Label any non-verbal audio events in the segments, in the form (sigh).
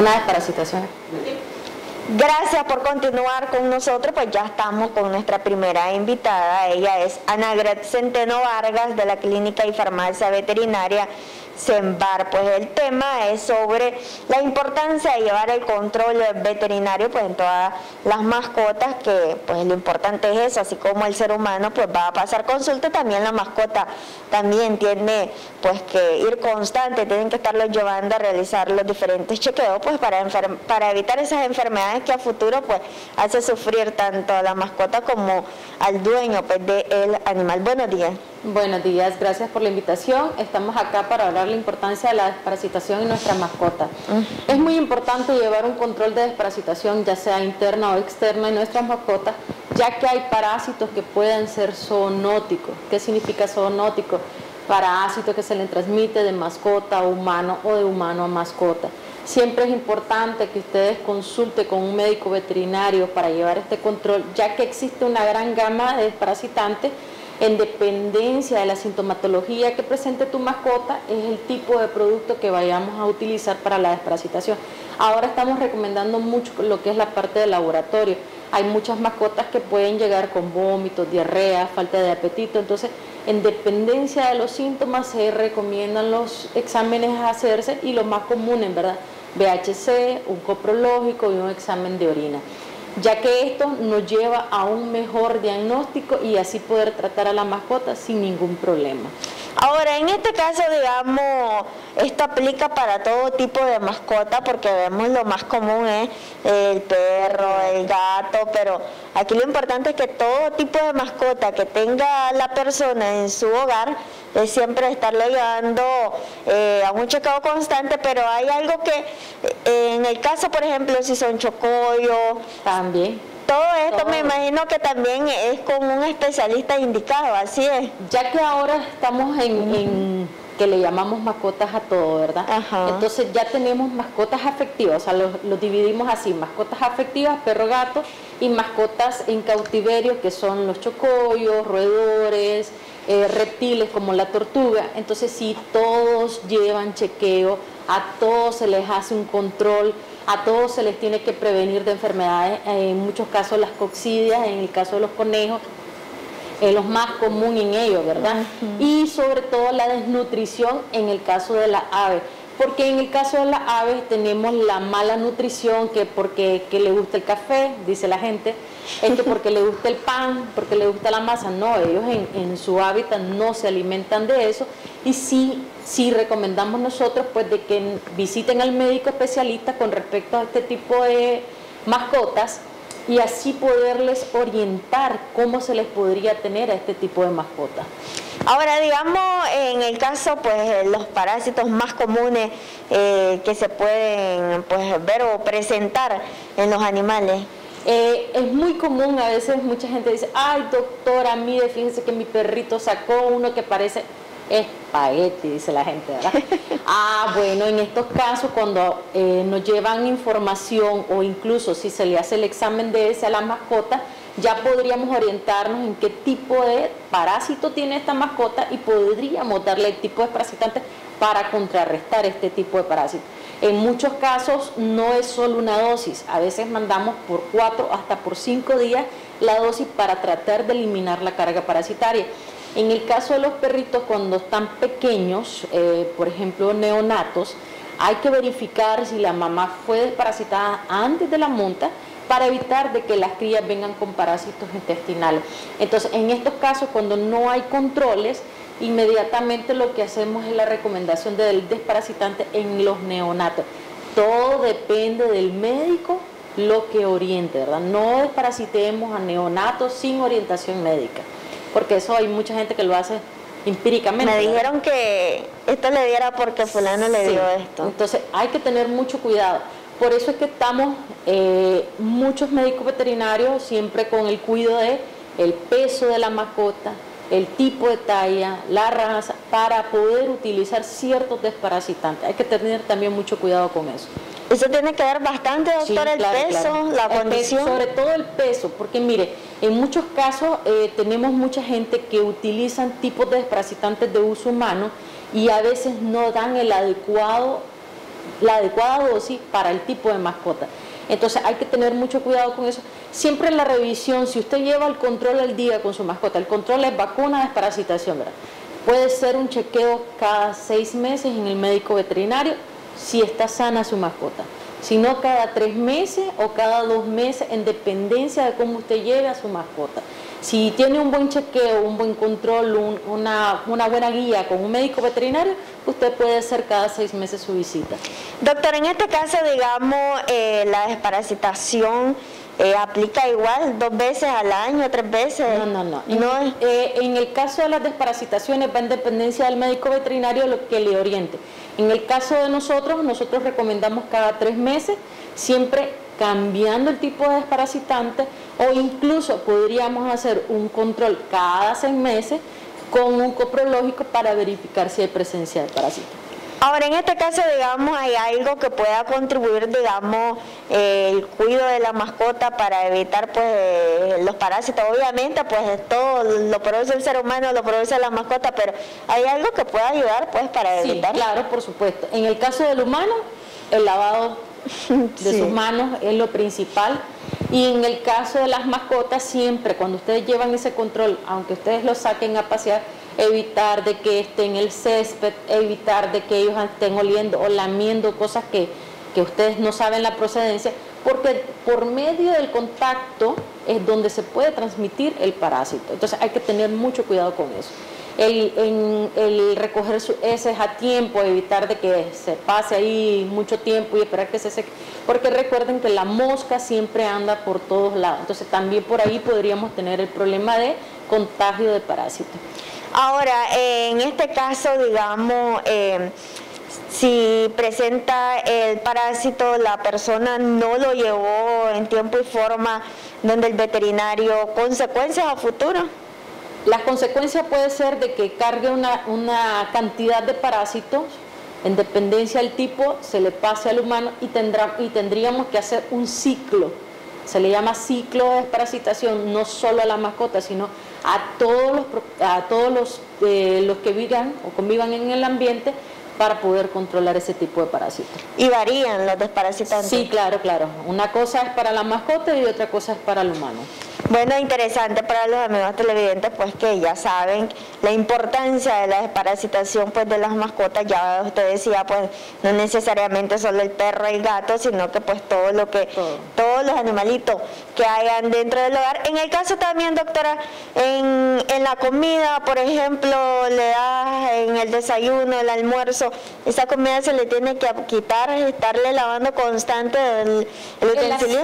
una desparasitación. Gracias por continuar con nosotros, pues ya estamos con nuestra primera invitada. Ella es Ana Gret Centeno Vargas de la Clínica y Farmacia Veterinaria Sembar. Pues el tema es sobre la importancia de llevar el control veterinario pues en todas las mascotas, que pues lo importante es eso, así como el ser humano pues va a pasar consulta, también la mascota también tiene pues que ir constante, tienen que estarlo llevando a realizar los diferentes chequeos pues para, para evitar esas enfermedades que a futuro pues hace sufrir tanto a la mascota como al dueño pues del animal. Buenos días. Buenos días, gracias por la invitación. Estamos acá para hablar de la importancia de la desparasitación en nuestra mascota. Es muy importante llevar un control de desparasitación, ya sea interna o externa, en nuestras mascotas, ya que hay parásitos que pueden ser zoonóticos. ¿Qué significa zoonótico? Parásito que se le transmite de mascota a humano o de humano a mascota. Siempre es importante que ustedes consulten con un médico veterinario para llevar este control, ya que existe una gran gama de desparasitantes en dependencia de la sintomatología que presente tu mascota, es el tipo de producto que vayamos a utilizar para la desparasitación. Ahora estamos recomendando mucho lo que es la parte del laboratorio. Hay muchas mascotas que pueden llegar con vómitos, diarrea, falta de apetito, entonces en dependencia de los síntomas se recomiendan los exámenes a hacerse y los más comunes, ¿verdad? VHC, un coprológico y un examen de orina ya que esto nos lleva a un mejor diagnóstico y así poder tratar a la mascota sin ningún problema. Ahora, en este caso, digamos, esto aplica para todo tipo de mascota porque vemos lo más común es el perro, el gato, pero aquí lo importante es que todo tipo de mascota que tenga la persona en su hogar es siempre estarlo llevando eh, a un chequeo constante, pero hay algo que eh, en el caso, por ejemplo, si son chocollos, también todo esto me imagino que también es con un especialista indicado, así es. Ya que ahora estamos en, que le llamamos mascotas a todo, ¿verdad? Entonces ya tenemos mascotas afectivas, o sea, los, dividimos así, mascotas afectivas, perro, gato, y mascotas en cautiverio, que son los chocollos, roedores, eh, reptiles como la tortuga. Entonces sí, todos llevan chequeo, a todos se les hace un control a todos se les tiene que prevenir de enfermedades, en muchos casos las coccidias, en el caso de los conejos, es lo más común en ellos, ¿verdad? Y sobre todo la desnutrición en el caso de las aves. Porque en el caso de las aves tenemos la mala nutrición, que porque que le gusta el café, dice la gente, es que porque le gusta el pan, porque le gusta la masa. No, ellos en, en su hábitat no se alimentan de eso. Y sí sí recomendamos nosotros pues de que visiten al médico especialista con respecto a este tipo de mascotas y así poderles orientar cómo se les podría tener a este tipo de mascotas. Ahora, digamos, en el caso, pues, los parásitos más comunes eh, que se pueden pues, ver o presentar en los animales. Eh, es muy común, a veces mucha gente dice, ay doctora, mire, fíjese que mi perrito sacó uno que parece espagueti, dice la gente, ¿verdad? (laughs) ah, bueno, en estos casos cuando eh, nos llevan información o incluso si se le hace el examen de ese a la mascota, ya podríamos orientarnos en qué tipo de parásito tiene esta mascota y podríamos darle el tipo de parasitante para contrarrestar este tipo de parásito. En muchos casos no es solo una dosis, a veces mandamos por cuatro hasta por cinco días la dosis para tratar de eliminar la carga parasitaria. En el caso de los perritos, cuando están pequeños, eh, por ejemplo neonatos, hay que verificar si la mamá fue desparasitada antes de la monta para evitar de que las crías vengan con parásitos intestinales. Entonces, en estos casos, cuando no hay controles, inmediatamente lo que hacemos es la recomendación del desparasitante en los neonatos. Todo depende del médico lo que oriente, ¿verdad? No desparasitemos a neonatos sin orientación médica porque eso hay mucha gente que lo hace empíricamente. Me dijeron que esto le diera porque fulano le dio esto. Entonces hay que tener mucho cuidado. Por eso es que estamos eh, muchos médicos veterinarios siempre con el cuidado de el peso de la mascota, el tipo de talla, la raza, para poder utilizar ciertos desparasitantes. Hay que tener también mucho cuidado con eso. Eso tiene que ver bastante, doctor, el peso, la condición. sobre todo el peso, porque mire, en muchos casos eh, tenemos mucha gente que utilizan tipos de desparasitantes de uso humano y a veces no dan el adecuado la adecuada dosis para el tipo de mascota. Entonces hay que tener mucho cuidado con eso. Siempre en la revisión, si usted lleva el control al día con su mascota, el control es vacuna, desparasitación, ¿verdad? Puede ser un chequeo cada seis meses en el médico veterinario si está sana su mascota. Si no, cada tres meses o cada dos meses, en dependencia de cómo usted lleve a su mascota. Si tiene un buen chequeo, un buen control, una, buena guía con un médico veterinario, usted puede hacer cada seis meses su visita. Doctor, en este caso, digamos, eh, la desparasitación eh, aplica igual dos veces al año, tres veces. No, no, no. En, eh, en el caso de las desparasitaciones va en dependencia del médico veterinario lo que le oriente. En el caso de nosotros, nosotros recomendamos cada tres meses, siempre cambiando el tipo de desparasitante o incluso podríamos hacer un control cada seis meses con un coprológico para verificar si hay presencia de parásitos. Ahora, en este caso, digamos, hay algo que pueda contribuir, digamos, el cuidado de la mascota para evitar, pues, los parásitos. Obviamente, pues, todo lo produce el ser humano, lo produce la mascota, pero hay algo que pueda ayudar, pues, para evitar. Sí, claro, por supuesto. En el caso del humano, el lavado (laughs) de sus manos es lo principal. Y en el caso de las mascotas, siempre cuando ustedes llevan ese control, aunque ustedes lo saquen a pasear, evitar de que estén en el césped, evitar de que ellos estén oliendo o lamiendo cosas que, que ustedes no saben la procedencia, porque por medio del contacto es donde se puede transmitir el parásito. Entonces hay que tener mucho cuidado con eso el recoger sus heces a tiempo, evitar de que se pase ahí mucho tiempo y esperar que se seque, porque recuerden que la mosca siempre anda por todos lados, entonces también por ahí podríamos tener el problema de contagio de parásitos. Ahora, en este caso, digamos, eh, si presenta el parásito, la persona no lo llevó en tiempo y forma donde el veterinario, consecuencias a futuro. La consecuencia puede ser de que cargue una, cantidad de parásitos, en dependencia del tipo, se le pase al humano y, tendrá, y tendríamos que hacer un ciclo. Se le llama ciclo de desparasitación, no solo a la mascota, sino a todos los, a todos los, eh, los que vivan o convivan en el ambiente para poder controlar ese tipo de parásitos. ¿Y varían los desparasitantes? Sí, claro, claro. Una cosa es para la mascota y otra cosa es para el humano. Bueno, interesante para los amigos televidentes, pues que ya saben la importancia de la desparasitación pues de las mascotas. Ya usted decía, pues no necesariamente solo el perro y el gato, sino que pues todo lo que, todos los animalitos que hayan dentro del hogar. En el caso también, doctora, en, en la comida, por ejemplo, le das en el desayuno, el almuerzo, esa comida se le tiene que quitar, estarle lavando constante el, utensilio.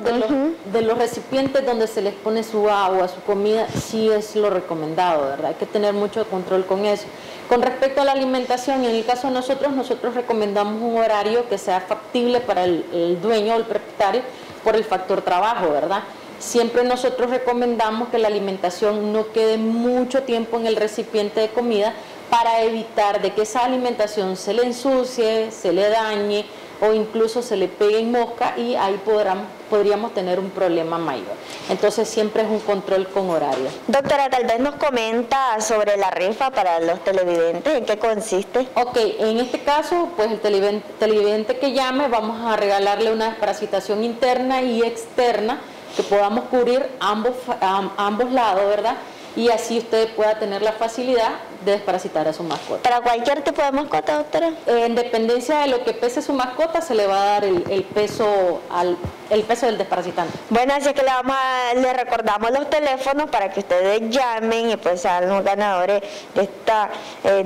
De, los, de los recipientes donde se les pone su agua, su comida, sí es lo recomendado, ¿verdad? Hay que tener mucho control con eso. Con respecto a la alimentación, en el caso de nosotros, nosotros recomendamos un horario que sea factible para el, dueño o el propietario por el factor trabajo, ¿verdad? Siempre nosotros recomendamos que la alimentación no quede mucho tiempo en el recipiente de comida para evitar de que esa alimentación se le ensucie, se le dañe o incluso se le pegue en mosca y ahí podrán, podríamos tener un problema mayor. Entonces siempre es un control con horario. Doctora, tal vez nos comenta sobre la rifa para los televidentes, ¿en qué consiste? Ok, en este caso, pues el televidente, que llame, vamos a regalarle una desparasitación interna y externa que podamos cubrir ambos, ambos lados, ¿verdad? y así usted pueda tener la facilidad desparasitar a su mascota. ¿Para cualquier tipo de mascota, doctora? En dependencia de lo que pese su mascota, se le va a dar el, peso al el peso del desparasitante. Bueno, así que le, vamos le recordamos los teléfonos para que ustedes llamen y pues sean los ganadores de esta eh,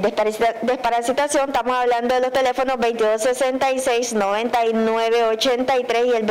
desparasitación. Estamos hablando de los teléfonos 2266-9983 y el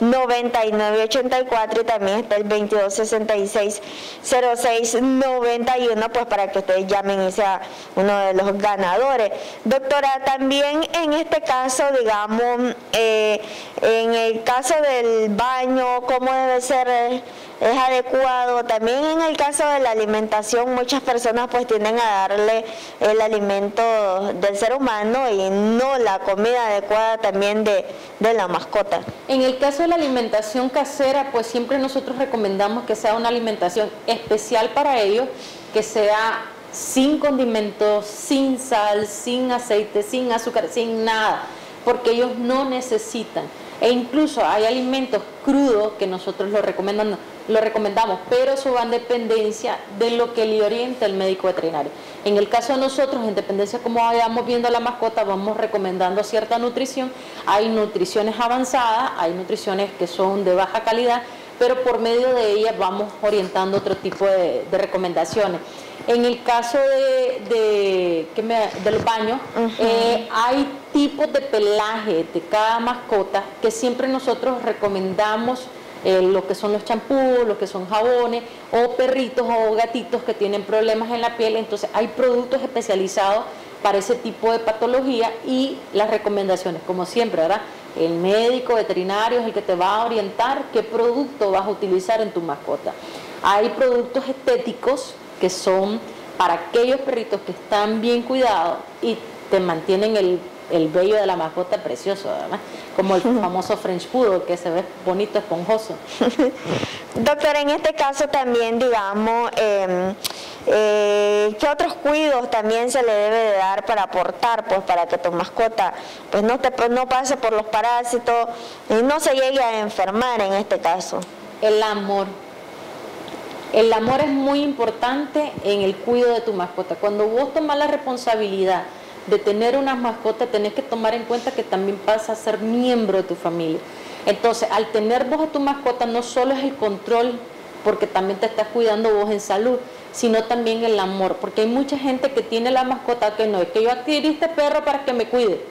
2266-9984 y también está el 2266-0691 pues para que ustedes llamen y sea uno de los ganadores. Doctora, también en este caso, digamos, eh, en el caso del baño, cómo debe ser es adecuado. También en el caso de la alimentación, muchas personas pues tienden a darle el alimento del ser humano y no la comida adecuada también de, de la mascota. En el caso de la alimentación casera, pues siempre nosotros recomendamos que sea una alimentación especial para ellos, que sea sin condimentos, sin sal, sin aceite, sin azúcar, sin nada, porque ellos no necesitan. E incluso hay alimentos crudos que nosotros lo recomendamos, pero eso va en dependencia de lo que le oriente el médico veterinario. En el caso de nosotros, en dependencia como vayamos viendo a la mascota, vamos recomendando cierta nutrición. Hay nutriciones avanzadas, hay nutriciones que son de baja calidad, pero por medio de ellas vamos orientando otro tipo de, recomendaciones. En el caso de, de, los baños, eh, hay tipos de pelaje de cada mascota que siempre nosotros recomendamos eh, lo que son los champús, lo que son jabones, o perritos o gatitos que tienen problemas en la piel. Entonces hay productos especializados para ese tipo de patología y las recomendaciones, como siempre, ¿verdad? El médico veterinario es el que te va a orientar qué producto vas a utilizar en tu mascota. Hay productos estéticos que son para aquellos perritos que están bien cuidados y te mantienen el, el vello de la mascota precioso, ¿verdad? como el (laughs) famoso French Poodle que se ve bonito, esponjoso. (laughs) Doctor, en este caso también, digamos, em, eh, ¿qué otros cuidados también se le debe de dar para aportar, pues para que tu mascota pues no, te, no pase por los parásitos y no se llegue a enfermar en este caso? El amor. El amor es muy importante en el cuidado de tu mascota. Cuando vos tomas la responsabilidad de tener una mascota, tenés que tomar en cuenta que también vas a ser miembro de tu familia. Entonces, al tener vos a tu mascota, no solo es el control, porque también te estás cuidando vos en salud, sino también el amor, porque hay mucha gente que tiene la mascota que no, es que yo adquirí este perro para que me cuide.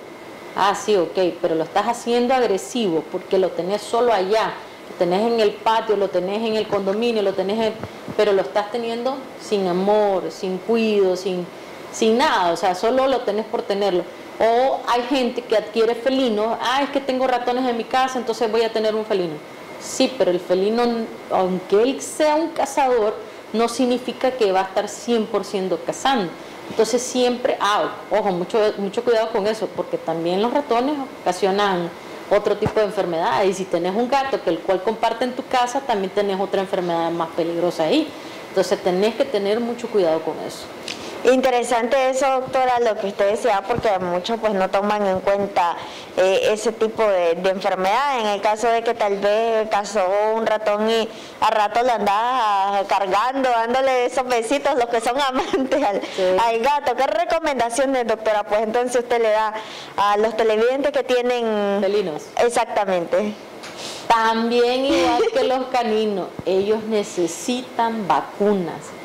Ah, sí, ok, pero lo estás haciendo agresivo porque lo tenés solo allá, lo tenés en el patio, lo tenés en el condominio, lo tenés pero lo estás teniendo sin amor, sin cuido, sin, sin nada, o sea, solo lo tenés por tenerlo. O hay gente que adquiere felinos, ah, es que tengo ratones en mi casa, entonces voy a tener un felino. Sí, pero el felino, aunque él sea un cazador, no significa que va a estar 100% cazando. Entonces siempre, ah, ojo, mucho, mucho cuidado con eso, porque también los ratones ocasionan otro tipo de enfermedades. Y si tenés un gato que el cual comparte en tu casa, también tenés otra enfermedad más peligrosa ahí. Entonces tenés que tener mucho cuidado con eso. Interesante eso, doctora, lo que usted decía, porque muchos pues no toman en cuenta eh, ese tipo de, enfermedad. En el caso de que tal vez cazó un ratón y a rato le andaba cargando, dándole esos besitos, los que son (laughs) amantes al, gato. ¿Qué recomendaciones, doctora? Pues entonces usted le da a los televidentes que tienen... Felinos. Exactamente. También igual que los caninos, ellos necesitan vacunas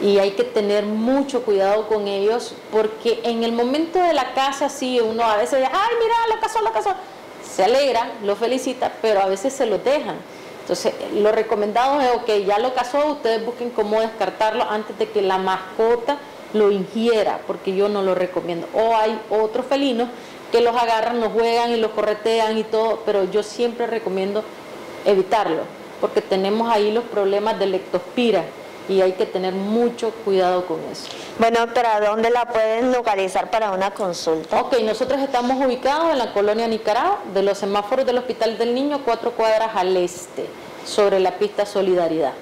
y hay que tener mucho cuidado con ellos porque en el momento de la casa sí uno a veces dice, ay mira, lo casó, lo casó, se alegra, lo felicita, pero a veces se lo dejan. Entonces, lo recomendado es, ok, ya lo casó, ustedes busquen cómo descartarlo antes de que la mascota lo ingiera, porque yo no lo recomiendo. O hay otros felinos que los agarran, los juegan y los corretean y todo, pero yo siempre recomiendo evitarlo, porque tenemos ahí los problemas de lectospira, y hay que tener mucho cuidado con eso. Bueno, doctora, ¿dónde la pueden localizar para una consulta? Ok, nosotros estamos ubicados en la colonia Nicaragua, de los semáforos del Hospital del Niño, cuatro cuadras al este, sobre la pista Solidaridad.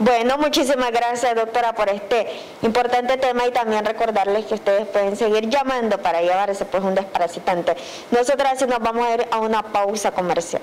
Bueno, muchísimas gracias doctora por este importante tema y también recordarles que ustedes pueden seguir llamando para llevarse pues un desparasitante. Nosotras sí nos vamos a ir a una pausa comercial.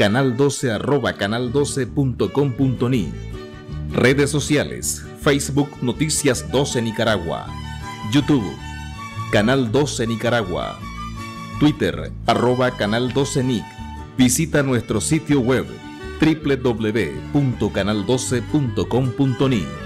canal12 arroba canal12.com.ni. Redes sociales, Facebook Noticias 12 Nicaragua, YouTube, Canal 12 Nicaragua, Twitter arroba canal 12 Nic. Visita nuestro sitio web www.canal12.com.ni.